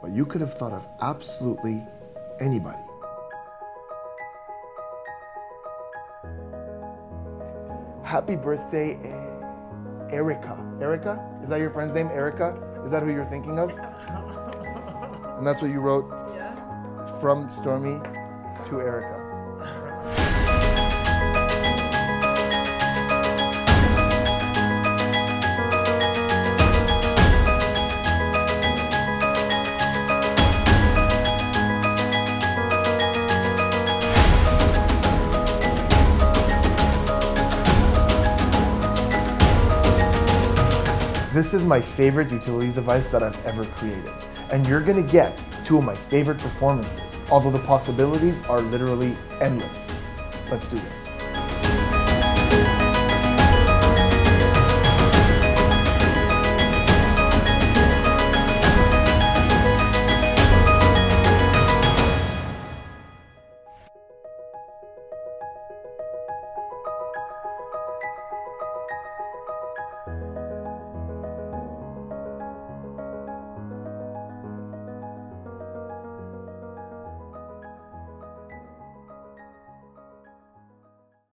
but you could have thought of absolutely anybody. Happy birthday, Erica. Erica? Is that your friend's name, Erica? Is that who you're thinking of? And that's what you wrote Yeah. from Stormy to Erica. This is my favorite utility device that I've ever created. And you're gonna get two of my favorite performances, although the possibilities are literally endless. Let's do this.